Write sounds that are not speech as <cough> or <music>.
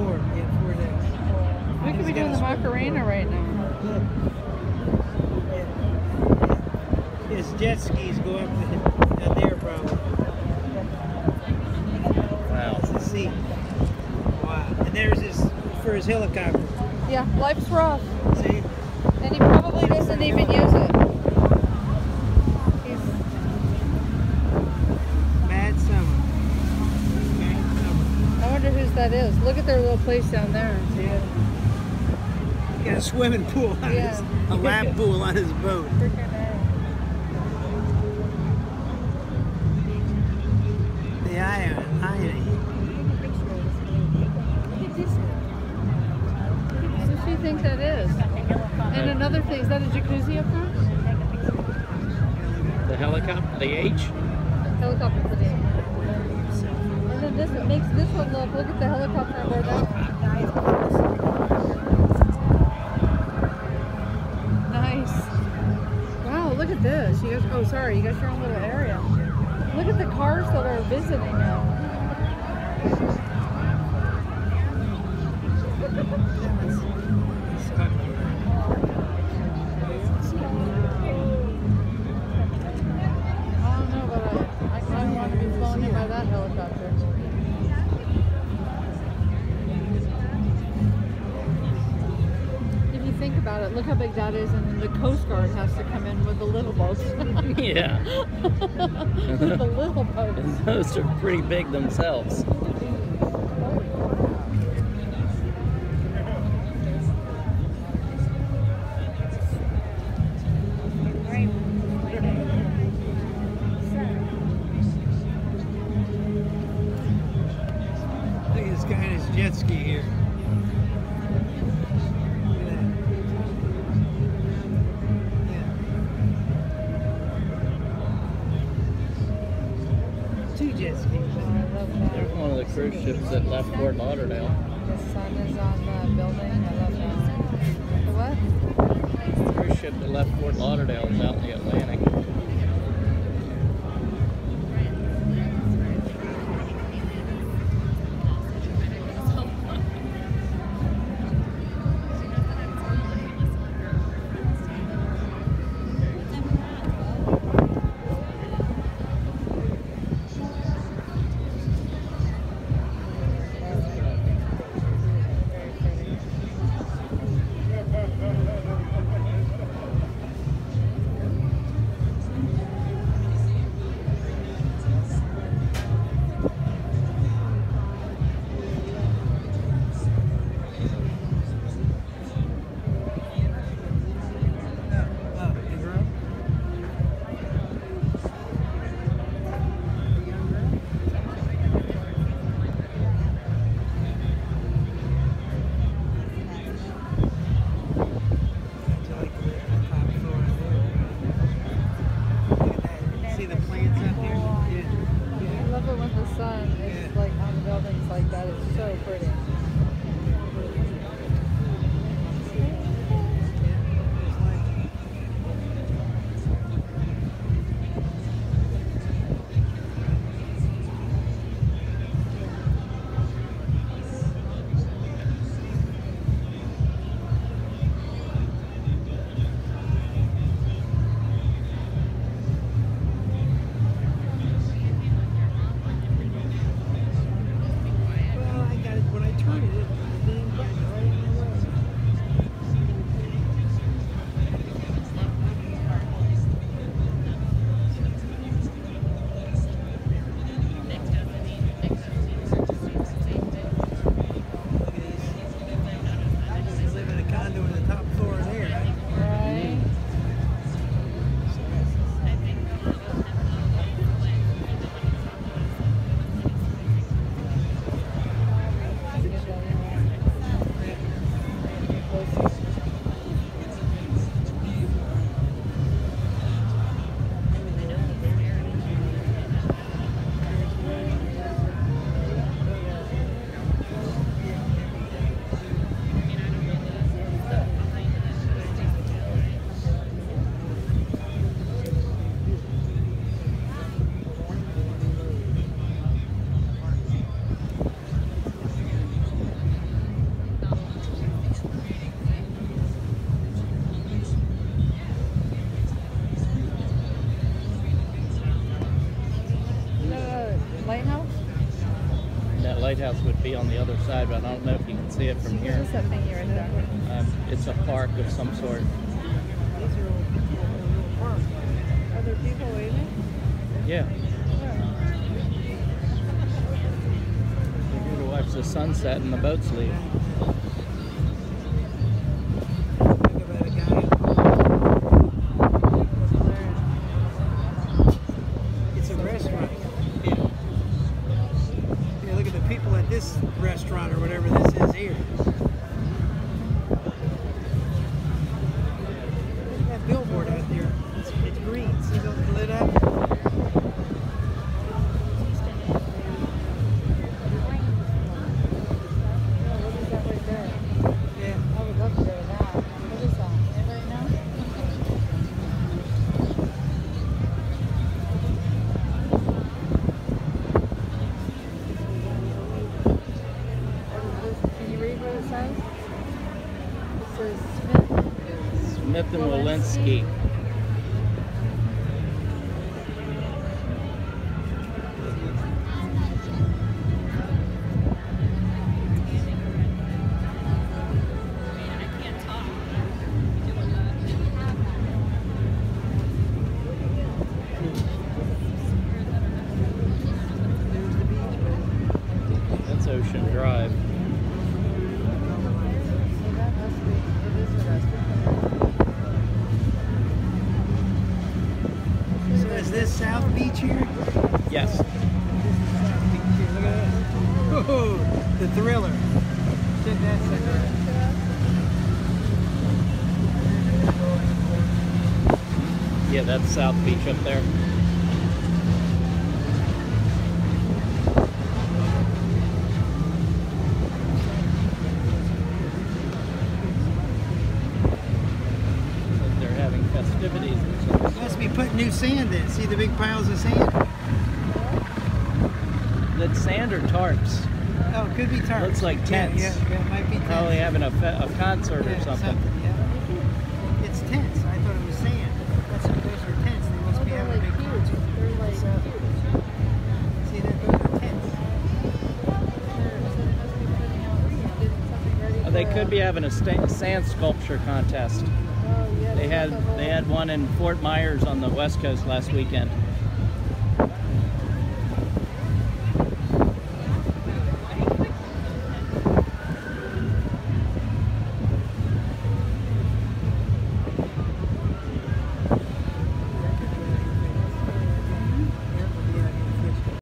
Four, yeah, four decks. We could be doing the Macarena right now. Yeah. His jet skis go up down there, probably. Wow. That's the seat. Wow. And there's his for his helicopter. Yeah, life's rough. See? And he probably doesn't even use it. Look at their little place down there. Yeah. He got a swimming pool on Yeah. his, a lap pool on his boat. <laughs> The iron, iron. What do you think that is? And another thing, is that a jacuzzi up there? The helicopter, the H? Helicopter for the And then this makes this one look. Look at the helicopter board that. Nice. Wow, look at this. You guys, oh, sorry, you got your own little area. Look at the cars that are visiting now. I <laughs> think about it, look how big that is, and then the Coast Guard has to come in with the little boats. <laughs> Yeah. <laughs> with the little boats. And <laughs> those are pretty big themselves. Ships that left Fort Lauderdale. The sun is on the building. I love that. The what? The cruise ship that left Fort Lauderdale is out in the Atlantic. Lighthouse would be on the other side, but I don't know if you can see it from here. Just that thingy right there. Um, it's a park of some sort. These are all people in a little park. Are there people waiting? Yeah, we're here to watch the sunset and the boats leave. Smith Beach here? Yes. This Beach here. Look at that. Whoa, the thriller. Check that sucker out. Yeah, that's South Beach up there. New sand in. See the big piles of sand? That's sand or tarps? Oh, it could be tarps. Looks like tents. Yeah, yeah, it might be tents. Probably having a, a concert Yeah, or something. yeah. It's tents. I thought it was sand. That's those are tents. They must Oh, be having a big huge. concert. They're like So- huge. See that? Those are tents. They could be having a sand sculpture contest. Had they had one in Fort Myers on the west coast last weekend.